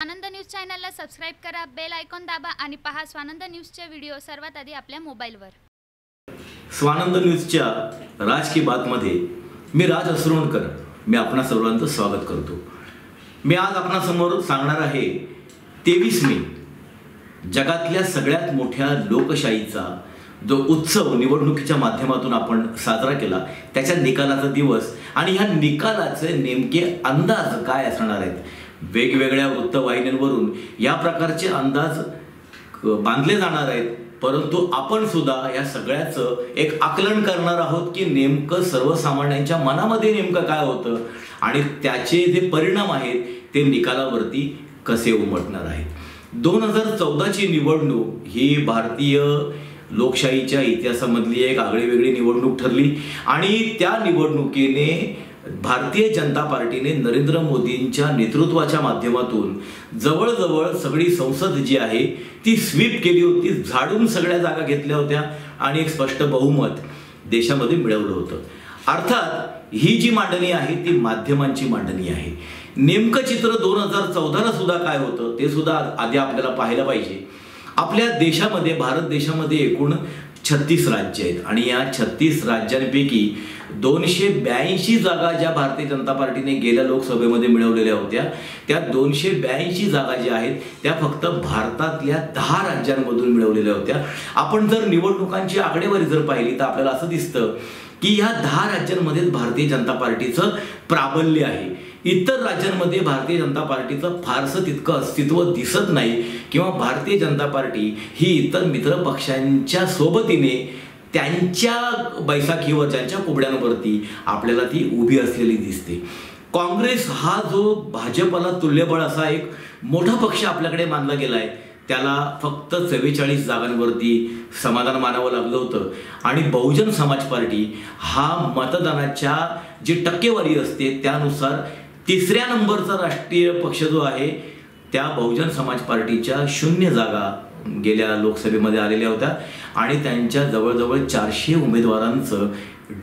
आनंद news चॅनलला subscribe करा bell icon दाबा आणि पहा स्वानंद न्यूजचे व्हिडिओ सर्वात आधी आपल्या मोबाईलवर. स्वानंद न्यूजच्या राज की बातमध्ये मी राज असरोणकर मी आपणा सर्वांचं स्वागत करतो. मी आज आपणासमोर सांगणार आहे तेवीस मे जगातल्या सगळ्यात मोठ्या लोकशाहीचा जो उत्सव निवडणुकीच्या माध्यमातून आपण साजरा केला त्याच्या निकालाचा दिवस आणि ह्या निकालाचे नेमके अंदाज काय असणार आहेत वेगवेगळ्या वृत्तवाहिन्यांवरून या प्रकारचे अंदाज बांधले जाणार आहेत. परंतु आपण सुद्धा या सगळ्याचं एक आकलन करणार आहोत की नेमकं सर्वसामान्यांच्या मनामध्ये नेमकं काय होतं आणि त्याचे जे परिणाम आहेत ते निकालावरती कसे उमटणार आहेत. दोन हजार चौदाची निवडणूक ही भारतीय लोकशाहीच्या इतिहासामधली एक आगळीवेगळी निवडणूक ठरली आणि त्या निवडणुकीने भारतीय जनता पार्टीने नरेंद्र मोदींच्या नेतृत्वाच्या माध्यमातून जवळजवळ सगळी संसद जी आहे ती स्वीप केली होती झाडून सगळ्या जागा घेतल्या होत्या आणि एक स्पष्ट बहुमत देशामध्ये मिळवलं होतं. अर्थात ही जी मांडणी आहे ती माध्यमांची मांडणी आहे. नेमकं चित्र दोन हजार चौदाला सुद्धा काय होतं ते सुद्धा आधी आपल्याला पाहायला पाहिजे. आपल्या देशामध्ये भारत देशामध्ये एकूण छत्तीस राज्य आहेत. आणि या छत्तीस राज्यांपैकी दोनशे ब्याऐंशी जागा ज्या भारतीय जनता पार्टीने गेल्या लोकसभेमध्ये मिळवलेल्या होत्या त्या दोनशे ब्याऐंशी जागा ज्या आहेत त्या फक्त भारतातल्या दहा राज्यांमधून मिळवलेल्या होत्या. आपण जर निवडणुकांची आकडेवारी जर पाहिली तर आपल्याला असं दिसतं की ह्या दहा राज्यांमध्येच भारतीय जनता पार्टीचं प्राबल्य आहे. इतर राज्यांमध्ये भारतीय जनता पार्टीचं फारसं तितकं अस्तित्व दिसत नाही. किंवा भारतीय जनता पार्टी ही इतर मित्र पक्षांच्या सोबतीने त्यांच्या बैसाखीवर त्यांच्या कुबड्यांवरती आपल्याला ती उभी असलेली दिसते. काँग्रेस हा जो भाजपला तुल्यबळ असा एक मोठा पक्ष आपल्याकडे मानला गेला आहे त्याला फक्त चव्वेचाळीस जागांवरती समाधान मानावं लागलं होतं. आणि बहुजन समाज पार्टी हा मतदानाच्या जी टक्केवारी असते त्यानुसार तिसऱ्या नंबरचा राष्ट्रीय पक्ष जो आहे त्या बहुजन समाज पार्टीच्या शून्य जागा गेल्या लोकसभेमध्ये आलेल्या होत्या आणि त्यांच्या जवळजवळ चारशे उमेदवारांचं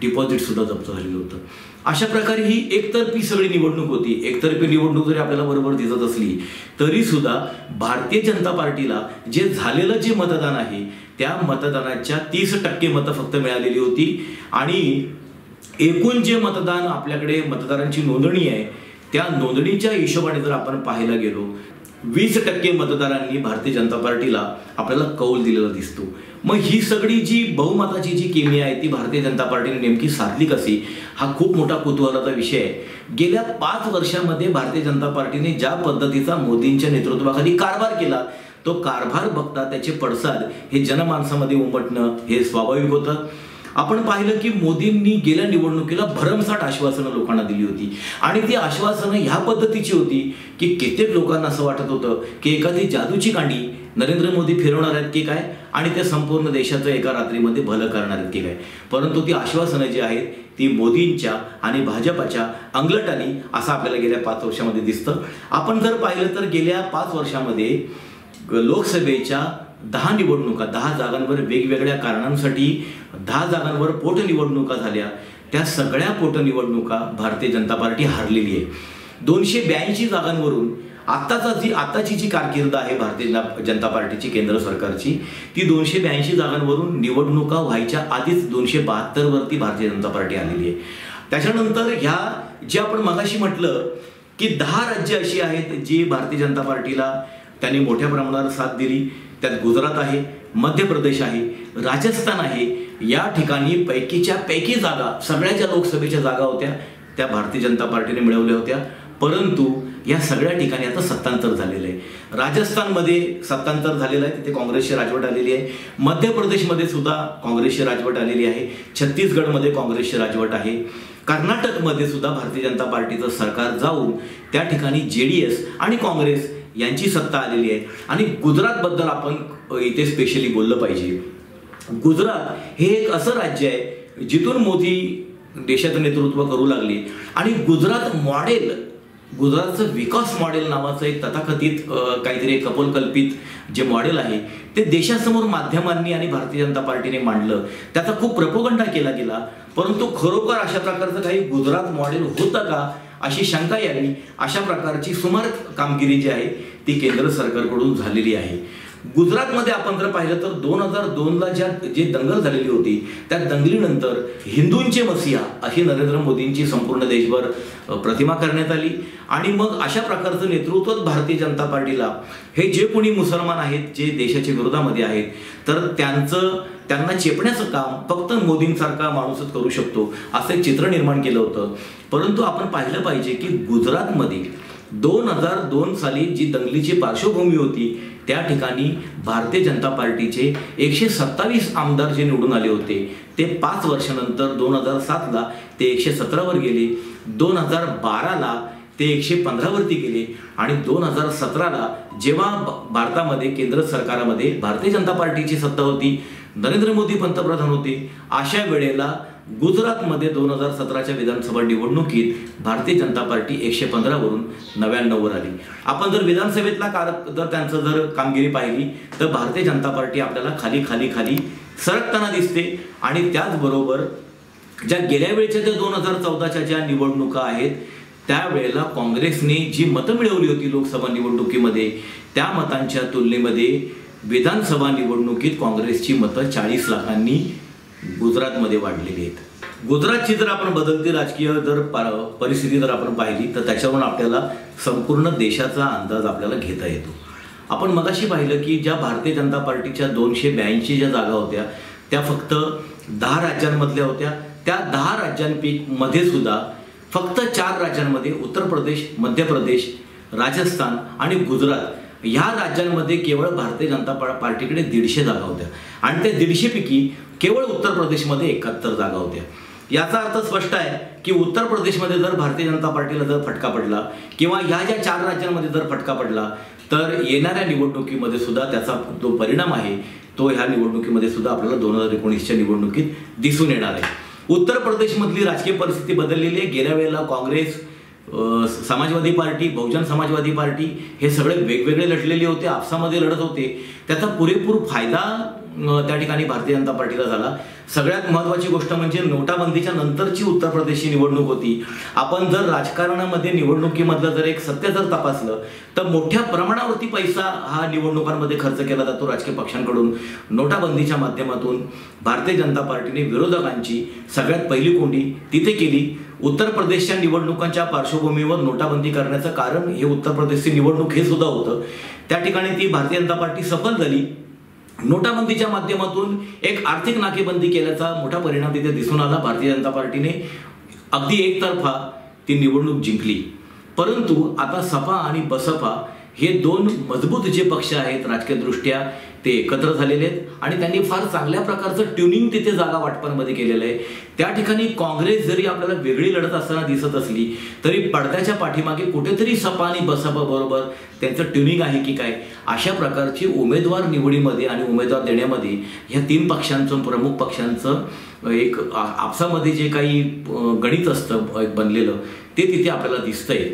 डिपॉझिट सुद्धा जप्त झालेलं होतं. अशा प्रकारे ही एकतर्फी सगळी निवडणूक होती. एकतर्फी निवडणूक जरी आपल्याला बरोबर दिसत असली तरी सुद्धा भारतीय जनता पार्टीला जे झालेलं जे मतदान आहे त्या मतदानाच्या तीस टक्के मतं फक्त मिळालेली होती. आणि एकूण जे मतदान आपल्याकडे मतदारांची नोंदणी आहे त्या नोंदणीच्या हिशोबाने जर आपण पाहायला गेलो वीस टक्के मतदारांनी भारतीय जनता पार्टीला आपल्याला कौल दिलेला दिसतो. मग ही सगळी जी बहुमताची जी किमी आहे ती भारतीय जनता पार्टीने नेमकी साधली कशी? हा खूप मोठा कुतूहलाचा विषय आहे. गेल्या पाच वर्षामध्ये भारतीय जनता पार्टीने ज्या पद्धतीचा मोदींच्या नेतृत्वाखाली कारभार केला तो कारभार बघता त्याचे पडसाद हे जनमानसामध्ये उमटणं हे स्वाभाविक होतं. आपण पाहिलं की मोदींनी गेल्या निवडणुकीला भरमसाठ आश्वासनं लोकांना दिली होती. आणि ती आश्वासनं ह्या पद्धतीची होती की कित्येक लोकांना असं वाटत होतं की एखादी जादूची कांडी नरेंद्र मोदी फिरवणार आहेत की काय? आणि ते संपूर्ण देशाचं एका रात्रीमध्ये भलं करणार आहेत की काय? परंतु ती आश्वासनं जी आहेत ती मोदींच्या आणि भाजपाच्या अंगलटानी असं आपल्याला गेल्या पाच वर्षामध्ये दिसतं. आपण जर पाहिलं तर गेल्या पाच वर्षामध्ये लोकसभेच्या दहा निवडणुका दहा जागांवर वेगवेगळ्या कारणांसाठी दहा जागांवर पोटनिवडणुका झाल्या. त्या सगळ्या पोटनिवडणुका भारतीय जनता पार्टी हारलेली आहे. दोनशे ब्याऐंशी जागांवरून आत्ताचा जी आत्ताची जी कारकीर्द आहे भारतीय जनता पार्टीची केंद्र सरकारची ती दोनशे ब्याऐंशी जागांवरून निवडणुका व्हायच्या आधीच दोनशे बहात्तरवरती भारतीय जनता पार्टी आलेली आहे. त्याच्यानंतर ह्या जे आपण मगाशी म्हटलं की दहा राज्य अशी आहेत जी भारतीय जनता पार्टीला त्यांनी मोठ्या प्रमाणावर साथ दिली. त्यात गुजरात आहे मध्य प्रदेश आहे राजस्थान आहे. या ठिकाणी पैकीच्या पैकी जागा सगळ्या ज्या लोकसभेच्या जागा होत्या. त्या भारतीय जनता पार्टीने मिळवल्या होत्या. परंतु या सगळ्या ठिकाणी आता सत्तांतर झालेलं आहे. राजस्थानमध्ये सत्तांतर झालेलं आहे. तिथे काँग्रेसची राजवट आलेली आहे. मध्य प्रदेशमध्ये सुद्धा काँग्रेसची राजवट आलेली आहे. छत्तीसगडमध्ये काँग्रेसची राजवट आहे. कर्नाटकमध्ये सुद्धा भारतीय जनता पार्टीचं सरकार जाऊन त्या ठिकाणी जे डी एस आणि काँग्रेस यांची सत्ता आलेली आहे. आणि गुजरातबद्दल आपण इथे स्पेशली बोललं पाहिजे. गुजरात हे एक असं राज्य आहे जिथून मोदी देशाचं नेतृत्व करू लागले. आणि गुजरात मॉडेल गुजरातचं विकास मॉडेल नावाचं एक तथाकथित काहीतरी एक कपोलकल्पित जे मॉडेल आहे ते देशासमोर माध्यमांनी आणि भारतीय जनता पार्टीने मांडलं. त्याचा खूप प्रपोगंडा केला गेला. परंतु खरोखर अशा प्रकारचं काही गुजरात मॉडेल होतं का? अशी शंका यावी. अशा प्रकारची सुमार कामगिरी जी आहे ती केंद्र सरकारकडून झालेली आहे. गुजरातमध्ये आपण जर पाहिलं तर दोन हजार दोनला ज्या जे दंगल झालेली होती त्या दंगलीनंतर हिंदूंचे मसिया अशी नरेंद्र मोदींची संपूर्ण देशभर प्रतिमा करण्यात आली. आणि मग अशा प्रकारचं नेतृत्वच भारतीय जनता पार्टीला हे जे कोणी मुसलमान आहेत जे देशाच्या विरोधामध्ये आहेत तर त्यांचं त्यांना चेपण्याचं काम फक्त मोदींसारखा माणूसच करू शकतो असं चित्र निर्माण केलं होतं. परंतु आपण पाहिलं पाहिजे की गुजरातमध्ये दोन हजार दोन साली जी दंगलीची पार्श्वभूमी होती त्या ठिकाणी भारतीय जनता पार्टीचे एकशे सत्तावीस आमदार जे निवडून आले होते ते पाच वर्षानंतर दोन हजार सातला ते एकशे सतरावर गेले दोन हजार बाराला ते एकशे पंधरावरती गेले आणि दोन हजार सतराला जेव्हा भारतामध्ये केंद्र सरकारमध्ये भारतीय जनता पार्टीची सत्ता होती नरेंद्र मोदी पंतप्रधान होते अशा वेळेला गुजरातमध्ये दोन हजार सतराच्या विधानसभा निवडणुकीत भारतीय जनता पार्टी एकशे पंधरावरून नव्याण्णववर आली. आपण जर विधानसभेतला कार जर त्यांचं जर कामगिरी पाहिली तर भारतीय जनता पार्टी आपल्याला खाली खाली खाली सरकताना दिसते. आणि त्याचबरोबर ज्या गेल्या वेळेच्या ज्या दोन हजार चौदाच्या ज्या निवडणुका आहेत त्यावेळेला काँग्रेसने जी मतं मिळवली होती लोकसभा निवडणुकीमध्ये त्या मतांच्या तुलनेमध्ये विधानसभा निवडणुकीत काँग्रेसची मतं चाळीस लाखांनी गुजरातमध्ये वाढलेली आहेत. गुजरातची जर आपण बदलती राजकीय जर परिस्थिती जर आपण पाहिली तर त्याच्यावरून आपल्याला संपूर्ण देशाचा अंदाज आपल्याला घेता येतो. आपण मगाशी पाहिलं की ज्या भारतीय जनता पार्टीच्या दोनशे ब्याऐंशी ज्या जागा होत्या त्या फक्त दहा राज्यांमधल्या होत्या. त्या दहा राज्यांपैकी मध्ये सुद्धा फक्त चार राज्यांमध्ये उत्तर प्रदेश मध्य प्रदेश राजस्थान आणि गुजरात ह्या राज्यांमध्ये केवळ भारतीय जनता पार्टीकडे दीडशे जागा होत्या. आणि त्या दीडशेपैकी केवळ उत्तर प्रदेशमध्ये एकाहत्तर जागा होत्या. याचा अर्थ स्पष्ट आहे की उत्तर प्रदेशमध्ये जर भारतीय जनता पार्टीला जर फटका पडला किंवा ह्या ज्या चार राज्यांमध्ये जर फटका पडला तर येणाऱ्या निवडणुकीमध्ये सुद्धा त्याचा जो परिणाम आहे तो ह्या निवडणुकीमध्ये सुद्धा आपल्याला दोन हजार एकोणीसच्या निवडणुकीत दिसून येणार आहे. उत्तर प्रदेशमधली राजकीय परिस्थिती बदललेली आहे. गेल्या वेळेला काँग्रेस समाजवादी पार्टी बहुजन समाजवादी पार्टी हे सगळे वेगवेगळे लढलेले होते आपसामध्ये लढत होते. त्याचा पुरेपूर फायदा त्या ठिकाणी भारतीय जनता पार्टीला झाला. सगळ्यात महत्वाची गोष्ट म्हणजे नोटाबंदीच्या नंतरची उत्तर प्रदेशची निवडणूक होती. आपण जर राजकारणामध्ये निवडणुकीमधलं जर एक सत्य जर तपासलं तर मोठ्या प्रमाणावरती पैसा हा निवडणुकांमध्ये खर्च केला जातो राजकीय पक्षांकडून. नोटाबंदीच्या माध्यमातून भारतीय जनता पार्टीने विरोधकांची सगळ्यात पहिली कोंडी तिथे केली. उत्तर प्रदेशच्या निवडणुकांच्या पार्श्वभूमीवर नोटाबंदी करण्याचं कारण हे उत्तर प्रदेशची निवडणूक हे सुद्धा होतं. त्या ठिकाणी ती भारतीय जनता पार्टी सफल झाली. नोटाबंदीच्या माध्यमातून एक आर्थिक नाकेबंदी केल्याचा मोठा परिणाम तिथे दिसून आला भारतीय जनता पार्टीने. अगदी एकतर्फा ती निवडणूक जिंकली. परंतु आता सपा आणि बसपा हे दोन मजबूत जे पक्ष आहेत राजकीय दृष्ट्या ते एकत्र झालेले आहेत आणि त्यांनी फार चांगल्या प्रकारचं ट्युनिंग तिथे जागा वाटपांमध्ये केलेलं आहे. त्या ठिकाणी काँग्रेस जरी आपल्याला वेगळी लढत असताना दिसत असली तरी पडद्याच्या पाठीमागे कुठेतरी सपा आणि बसपा बरोबर त्यांचं ट्युनिंग आहे की काय? अशा प्रकारची उमेदवार निवडीमध्ये आणि उमेदवार देण्यामध्ये ह्या तीन पक्षांचं प्रमुख पक्षांचं एक आपसामध्ये जे काही गणित असतं बनलेलं ते तिथे आपल्याला दिसतंय.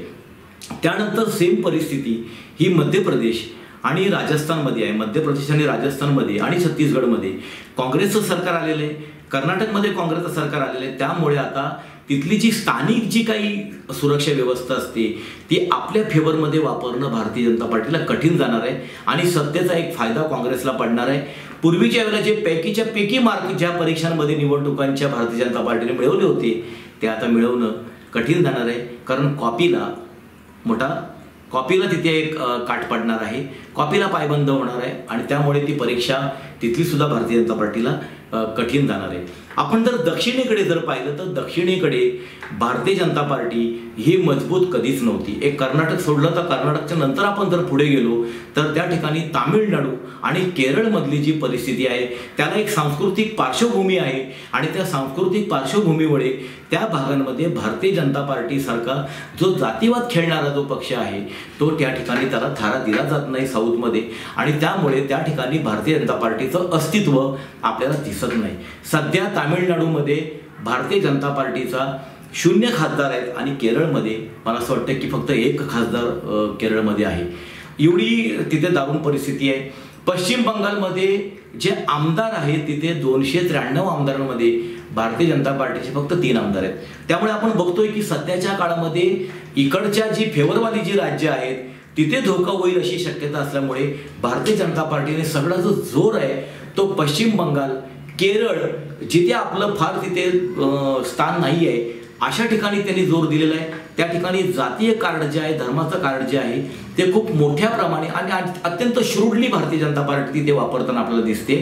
त्यानंतर सेम परिस्थिती ही मध्य प्रदेश आणि राजस्थानमध्ये आहे. मध्य प्रदेश आणि राजस्थानमध्ये आणि छत्तीसगडमध्ये. काँग्रेसचं सरकार आलेलं आहे. कर्नाटकमध्ये काँग्रेसचं सरकार आलेलं आहे. त्यामुळे आता तिथली जी स्थानिक जी काही सुरक्षा व्यवस्था असते ती आपल्या फेवरमध्ये वापरणं भारतीय जनता पार्टीला कठीण जाणार आहे. आणि सत्तेचा एक फायदा काँग्रेसला पडणार आहे. पूर्वीच्या वेळेला जे पैकीच्या पैकी मार्क ज्या परीक्षांमध्ये निवडणुकांच्या भारतीय जनता पार्टीने मिळवले होते ते आता मिळवणं कठीण जाणार आहे. कारण कॉपीला मोठा कॉपीला तिथे एक काट पडणार आहे. कॉपीला पायबंद होणार आहे आणि त्यामुळे ती परीक्षा तिथली सुद्धा भारतीय जनता पार्टीला कठीण जाणार आहे. आपण जर दक्षिणेकडे जर पाहिलं तर दक्षिणेकडे भारतीय जनता पार्टी ही मजबूत कधीच नव्हती. एक कर्नाटक सोडलं तर कर्नाटकच्या नंतर आपण जर पुढे गेलो तर त्या ठिकाणी तामिळनाडू आणि केरळमधली जी परिस्थिती आहे त्याला एक सांस्कृतिक पार्श्वभूमी आहे आणि त्या सांस्कृतिक पार्श्वभूमीमुळे त्या भागांमध्ये भारतीय जनता पार्टीसारखा जो जातीवाद खेळणारा जो पक्ष आहे तो त्या ठिकाणी त्याला थारा दिला जात नाही साऊथमध्ये आणि त्यामुळे त्या ठिकाणी भारतीय जनता पार्टीचं अस्तित्व आपल्याला दिसत नाही. सध्या तामिळनाडूमध्ये भारतीय जनता पार्टीचा शून्य खासदार आहेत आणि केरळमध्ये मला असं वाटतं की फक्त एक खासदार केरळमध्ये आहे. एवढी तिथे दारुण परिस्थिती आहे. पश्चिम बंगालमध्ये जे आमदार आहेत तिथे दोनशे त्र्याण्णव आमदारांमध्ये भारतीय जनता पार्टीचे फक्त तीन आमदार आहेत. त्यामुळे आपण बघतोय की सध्याच्या काळामध्ये इकडच्या जी फेवरवाली जी राज्य आहेत तिथे धोका होईल अशी शक्यता असल्यामुळे भारतीय जनता पार्टीने सगळा जो जोर आहे तो पश्चिम बंगाल केरळ जिथे आपलं फार तिथे स्थान नाही आहे अशा ठिकाणी त्यांनी जोर दिलेला आहे. त्या ठिकाणी जातीय कार्ड जे आहे धर्माचं कार्ड जे आहे ते खूप मोठ्या प्रमाणे आणि अत्यंत श्रूडली भारतीय जनता पार्टी तिथे वापरताना आपल्याला दिसते.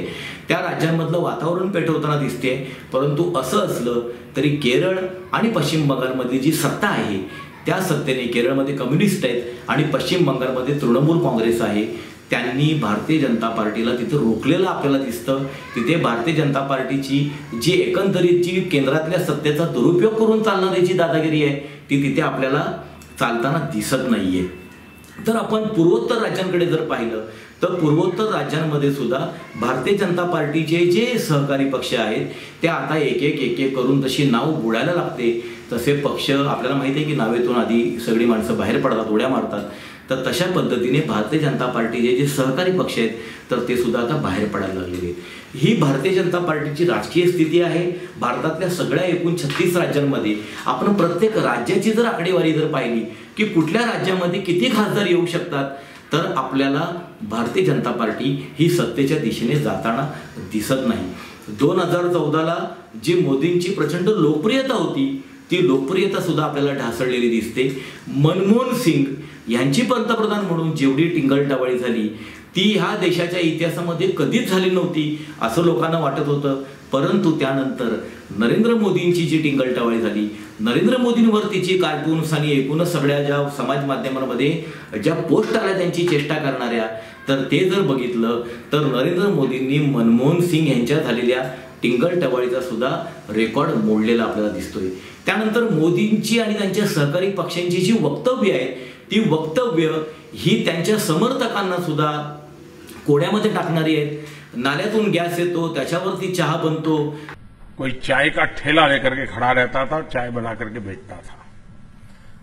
त्या राज्यांमधलं वातावरण पेटवताना दिसते. परंतु असं असलं तरी केरळ आणि पश्चिम बंगालमधली जी सत्ता आहे त्या सत्तेने केरळमध्ये कम्युनिस्ट आहेत आणि पश्चिम बंगालमध्ये तृणमूल काँग्रेस आहे. त्यांनी भारतीय जनता पार्टीला तिथं रोखलेलं आपल्याला दिसतं. तिथे भारतीय जनता पार्टीची जी एकंदरीत जी केंद्रातल्या सत्तेचा दुरुपयोग करून चालणारी जी दादागिरी आहे ती तिथे आपल्याला चालताना दिसत नाहीये. तर आपण पूर्वोत्तर राज्यांकडे जर पाहिलं तर पूर्वोत्तर राज्यांमध्ये सुद्धा भारतीय जनता पार्टीचे जे सहकारी पक्ष आहेत ते आता एक एक एक एक करून तशी नाव बुडायला लागते तसे पक्ष आपल्याला माहिती आहे की नावेतून आधी सगळी माणसं बाहेर पडतात उड्या मारतात. तर तशा पद्धतीने भारतीय जनता पार्टीचे जे सहकारी पक्ष आहेत तर ते सुद्धा आता बाहेर पडायला लागलेले आहेत. ही भारतीय जनता पार्टीची राजकीय स्थिती आहे. भारतातल्या सगळ्या एकूण छत्तीस राज्यांमध्ये आपण प्रत्येक राज्याची जर आकडेवारी जर पाहिली की कुठल्या राज्यामध्ये किती खासदार येऊ शकतात तर आपल्याला भारतीय जनता पार्टी ही सत्तेच्या दिशेने जाताना दिसत नाही. दोन हजार चौदाला जी मोदींची प्रचंड लोकप्रियता होती ती लोकप्रियता सुद्धा आपल्याला ढासळलेली दिसते. मनमोहन सिंग यांची पंतप्रधान म्हणून जेवढी टिंगलटावाळी झाली ती ह्या देशाच्या इतिहासामध्ये कधीच झाली नव्हती असं लोकांना वाटत होतं. परंतु त्यानंतर नरेंद्र मोदींची जी टिंगलटावाळी झाली नरेंद्र मोदींवर तिची कार्टून्स आणि एकूणच सगळ्या ज्या समाज माध्यमांमध्ये ज्या पोस्ट आल्या त्यांची चेष्टा करणाऱ्या तर ते जर बघितलं तर नरेंद्र मोदींनी मनमोहन सिंग यांच्या झालेल्या टिंगल टवाळीचा सुद्धा रेकॉर्ड मोडलेला आपल्याला दिसतोय. त्यानंतर मोदींची आणि त्यांच्या सहकारी पक्षांची जी वक्तव्य आहेत ती वक्तव्य ही त्यांच्या समर्थकांना सुद्धा कोड्यामध्ये टाकणारी आहेत. नाल्यातून गॅस येतो, त्याच्यावरती चहा बनतो. कोई चाय का ठेला लेकर के खड़ा रहता था, चाय बना करके बेचता था।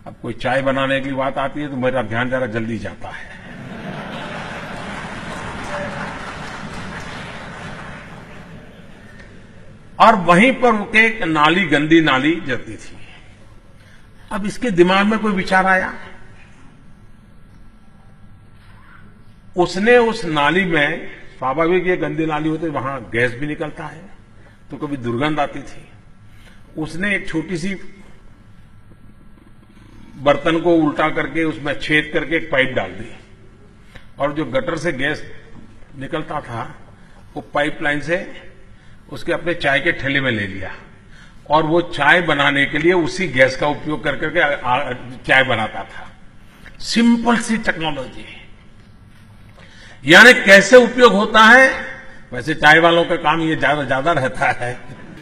अब कोई चाय बनाने की बात आती है तो मेरा ध्यान जरा जल्दी जाता है। और वहीं पर उनके नाली, गंदी नाली जाती थी। अब इसके दिमाग में कोई विचार आया? उसने उस नाली में स्वाभाविक ये गंदी नाली होती वहाँ गैस भी निकलता है। तो कभी दुर्गंध आती थी। उसने एक छोटी सी बर्तन को उल्टा करके, उसमें छेद करके एक पाइप डाल दी। और जो गटर से गैस निकलता था, वो पाइपलाइन से उसके अपने चाय के ठेले में ले लिया। और वो चाय बनाने के लिए उसी गैस का उपयोग कर करके चाय बनाता था। सिंपल सी टेक्नोलॉजी। यानी कैसे उपयोग होता है? वैसे चाय वालों का काम ये ज़्यादा ज़्यादा रहता है।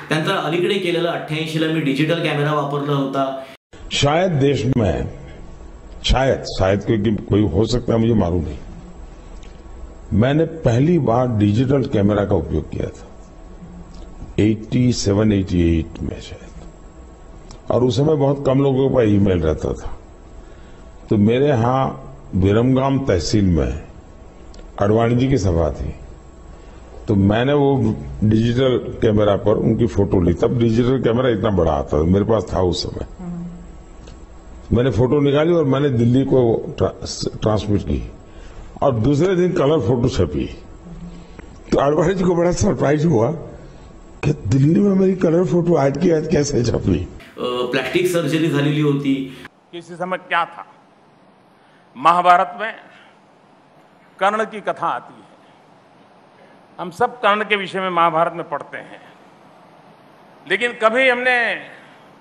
त्यांचा अलीकडे केलेला अठ्ठ्याऐंशीला मी डिजिटल कॅमेरा वापरला होता. शायद देश में शायद शायद क्योंकि कोई हो सकता है मुझे मालूम नहीं। मैंने पहली बार डिजिटल कैमरा का उपयोग किया था। 87 88 में शायद। और उस समय बहुत कम लोगों का ईमेल रहता था। तो मेरे यहाँ विरमगाम तहसील में अडवाणी जी की सभा थी। तो मैंने वो डिजिटल कैमरा पर उनकी फ़ोटो ली। तब डिजिटल कैमरा इतना बड़ा आता था। मेरे पास था उस समय। मैंने फ़ोटो निकाली और मैंने दिल्ली को ट्रा, ट्रांसमिट की। और दूसरे दिन कलर फ़ोटो छपी। तो अडवाणी जी को बड़ा सरप्राइज़ हुआ कि दिल्ली में मेरी कलर फ़ोटो आज की आज कैसे छपी। प्लॅस्टिक सर्जरी झालेली होती। किसी समय क्या था? महाभारत में कर्ण की कथा आती है। हम सब कर्ण के विषय में महाभारत में पढ़ते हैं। लेकिन कभी हमने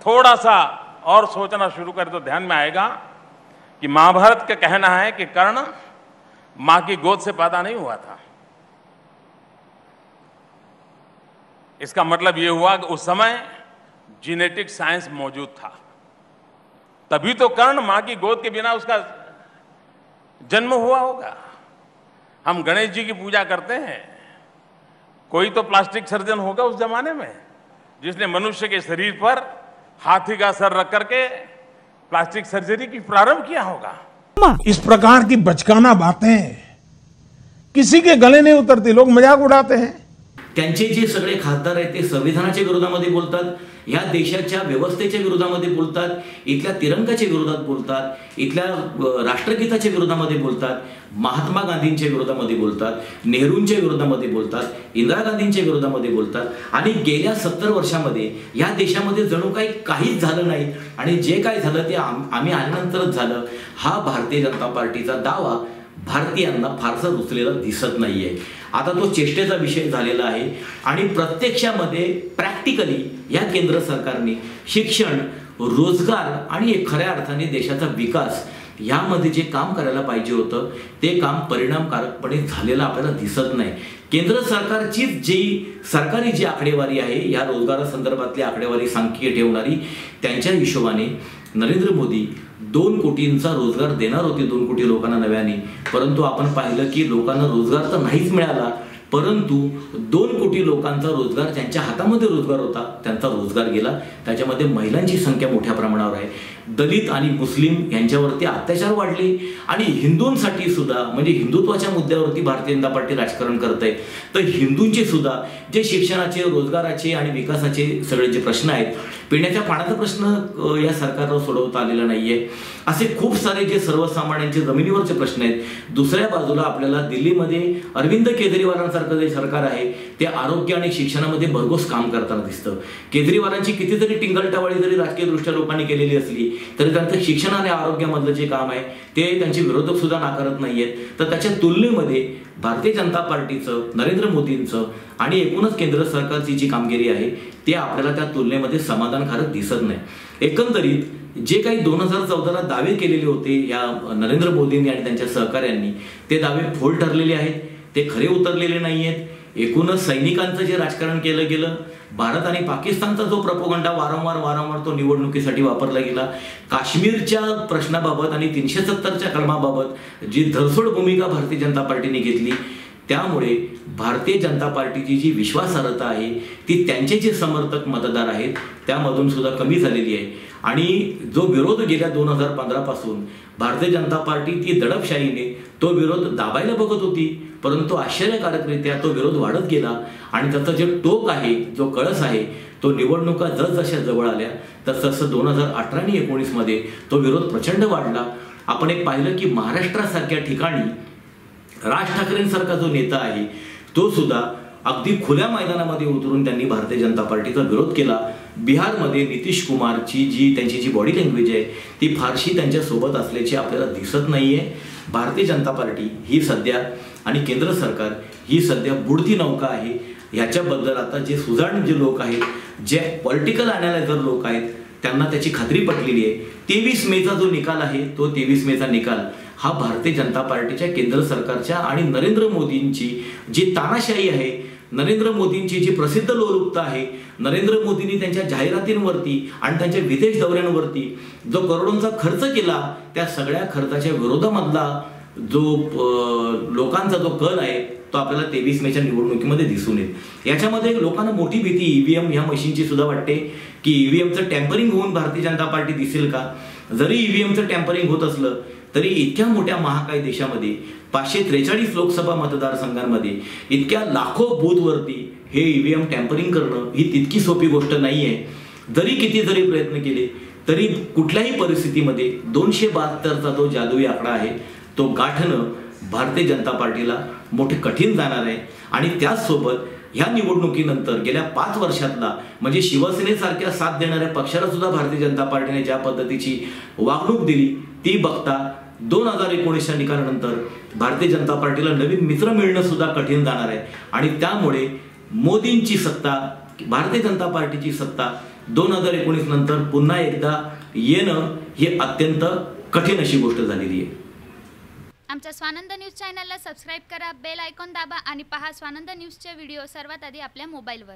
थोड़ा सा और सोचना शुरू करें तो ध्यान में आएगा कि महाभारत का कहना है कि कर्ण माँ की गोद से पैदा नहीं हुआ था। इसका मतलब यह हुआ कि उस समय जीनेटिक साइंस मौजूद था। तभी तो कर्ण माँ की गोद के बिना उसका जन्म हुआ होगा। हम गणेश जी की पूजा करते हैं। कोई तो प्लास्टिक सर्जन होगा उस जमाने में, जिसने मनुष्य के शरीर पर हाथी का सर रख करके प्लास्टिक सर्जरी की प्रारंभ किया होगा। इस प्रकार की बचकाना बातें, किसी के गले नहीं उतरती, लोग मज़ाक उड़ाते हैं। त्यांचे जे सगळे खासदार आहेत ते संविधानाच्या विरोधामध्ये बोलतात ह्या देशाच्या व्यवस्थेच्या विरोधामध्ये बोलतात इथल्या तिरंगाच्या विरोधात बोलतात इथल्या राष्ट्रगीताच्या विरोधामध्ये बोलतात महात्मा गांधींच्या विरोधामध्ये बोलतात नेहरूंच्या विरोधामध्ये बोलतात इंदिरा गांधींच्या विरोधामध्ये बोलतात आणि गेल्या सत्तर वर्षामध्ये या देशामध्ये जणू काही काहीच झालं नाही आणि जे काय झालं ते आम- आम्ही आल्यानंतरच झालं. हा भारतीय जनता पार्टीचा दावा भारतीयांना फारसा रुचलेला दिसत नाही आहे आता तो चेष्टेचा विषय झालेला आहे. आणि प्रत्यक्षामध्ये प्रॅक्टिकली या केंद्र सरकारने शिक्षण रोजगार आणि खऱ्या अर्थाने देशाचा विकास यामध्ये जे काम करायला पाहिजे होतं ते काम परिणामकारकपणे झालेलं आपल्याला दिसत नाही. केंद्र सरकारचीच जी सरकारी जी आकडेवारी आहे या रोजगारासंदर्भातली आकडेवारी सांख्यिकी ठेवणारी त्यांच्या हिशोबाने नरेंद्र मोदी दोन कोटींचा रोजगार देणार होते दोन कोटी लोकांना नव्याने. परंतु आपण पाहिलं की लोकांना रोजगार तर नाहीच मिळाला परंतु दोन कोटी लोकांचा रोजगार ज्यांच्या हातामध्ये रोजगार होता त्यांचा रोजगार गेला. त्याच्यामध्ये महिलांची संख्या मोठ्या प्रमाणावर आहे. दलित आणि मुस्लिम यांच्यावरती अत्याचार वाढले. आणि हिंदूंसाठी सुद्धा म्हणजे हिंदुत्वाच्या मुद्द्यावरती भारतीय जनता पार्टी राजकारण करत आहे तर हिंदूंचे सुद्धा जे शिक्षणाचे रोजगाराचे आणि विकासाचे सगळे जे प्रश्न आहेत पिण्याच्या पाण्याचा प्रश्न या सरकारला सोडवता आलेला नाहीये. असे खूप सारे जे सर्वसामान्यांचे जमिनीवरचे प्रश्न आहेत. दुसऱ्या बाजूला आपल्याला दिल्लीमध्ये अरविंद केजरीवालांसारखं जे सरकार आहे ते आरोग्य आणि शिक्षणामध्ये भरघोस काम करताना दिसतं. केजरीवालांची कितीतरी टिंगलटवाळी जरी राजकीय दृष्ट्या लोकांनी केलेली असली तरी त्यांचं शिक्षण आणि आरोग्यामधलं जे काम आहे ते त्यांचे विरोधक सुद्धा नाकारत नाहीयेत. तर त्याच्या तुलनेमध्ये भारतीय जनता पार्टीचं नरेंद्र मोदींचं आणि एकूणच केंद्र सरकारची जी कामगिरी आहे ते आपल्याला त्या तुलनेमध्ये समाधानकारक दिसत नाही. एकंदरीत जे काही दोन हजार चौदाला दावे केलेले होते या नरेंद्र मोदींनी आणि त्यांच्या सहकाऱ्यांनी ते दावे फोल ठरलेले आहेत ते खरे उतरलेले नाही आहेत एकूणच सैनिकांचं जे राजकारण केलं गेलं भारत आणि पाकिस्तानचा जो प्रपोगंडा वारंवार वारंवार तो निवडणुकीसाठी वापरला गेला काश्मीरच्या प्रश्नाबाबत आणि तीनशे सत्तरच्या कलमाबाबत जी धरसोड भूमिका भारतीय जनता पार्टीने घेतली त्यामुळे भारतीय जनता पार्टीची जी विश्वासार्हता आहे ती त्यांचे जे समर्थक मतदार आहेत त्यामधून सुद्धा कमी झालेली आहे. आणि जो विरोध गेल्या दोन हजार पंधरा पासून भारतीय जनता पार्टी ती दडपशाहीने तो विरोध दाबायला बघत होती परंतु आश्चर्यकारकरित्या तो विरोध वाढत गेला आणि त्याचा जे टोक आहे जो कळस आहे तो निवडणुका जसजशा जवळ आल्या तसतसं तसं दोन हजार अठरा आणि एकोणीसमध्ये तो विरोध प्रचंड वाढला. आपण एक पाहिलं की महाराष्ट्रासारख्या ठिकाणी राज ठाकरेंसारखा जो नेता आहे तो सुद्धा अगदी खुल्या मैदानामध्ये उतरून त्यांनी भारतीय जनता पार्टीचा विरोध केला. बिहारमध्ये नितीश कुमारची जी त्यांची जी बॉडी लँग्वेज आहे ती फारशी त्यांच्यासोबत असल्याची आपल्याला दिसत नाही आहे भारतीय जनता पार्टी ही सध्या आणि केंद्र सरकार ही सध्या बुडती नौका आहे. ह्याच्याबद्दल आता जे सुजाण जे लोक आहेत जे पॉलिटिकल अनालायझर लोक आहेत त्यांना त्याची खात्री पटलेली आहे. तेवीस मेचा जो निकाल आहे तो तेवीस मेचा निकाल हा भारतीय जनता पार्टीच्या केंद्र सरकारच्या आणि नरेंद्र मोदींची जी तानाशाही आहे नरेंद्र मोदींची जी प्रसिद्ध लोलुपता आहे नरेंद्र मोदींनी त्यांच्या जाहिरातींवरती आणि त्यांच्या विदेश दौऱ्यांवरती जो करोडोंचा खर्च केला त्या सगळ्या खर्चाच्या विरोधामधला जो लोकांचा जो कल आहे तो आपल्याला तेवीस मेच्या निवडणुकीमध्ये दिसून येईल. याच्यामध्ये लोकांना मोठी भीती ईव्हीएम ह्या मशीनची सुद्धा वाटते की ईव्हीएमचं टॅम्परिंग होऊन भारतीय जनता पार्टी दिसेल का? जरी ईव्हीएमचं टॅम्परिंग होत असलं तरी इतक्या मोठ्या महाकाय देशामध्ये पाचशे त्रेचाळीस लोकसभा मतदारसंघांमध्ये इतक्या लाखो बूथवरती हे ईव्हीएम टॅम्परिंग करणं ही तितकी सोपी गोष्ट नाही आहे जरी किती जरी प्रयत्न केले तरी कुठल्याही परिस्थितीमध्ये दोनशे बहात्तरचा जो जादुई आकडा आहे तो गाठणं भारतीय जनता पार्टीला मोठे कठीण जाणार आहे. आणि त्याचसोबत ह्या निवडणुकीनंतर गेल्या पाच वर्षातला म्हणजे शिवसेनेसारख्या साथ देणाऱ्या पक्षाला सुद्धा भारतीय जनता पार्टीने ज्या पद्धतीची वागणूक दिली ती बघता दोन हजार एकोणीसच्या निकालानंतर भारतीय जनता पार्टीला नवीन मित्र मिळणं सुद्धा कठीण जाणार आहे. आणि त्यामुळे मोदींची सत्ता भारतीय जनता पार्टीची सत्ता दोन हजार एकोणीस नंतर पुन्हा एकदा येणं हे अत्यंत कठीण अशी गोष्ट झालेली आहे. आमच्या स्वानंद न्यूज चॅनलला सबस्क्राईब करा बेल आयकॉन दाबा आणि पहा स्वानंद न्यूजचे व्हिडिओ सर्वात आधी आपल्या मोबाईलवर.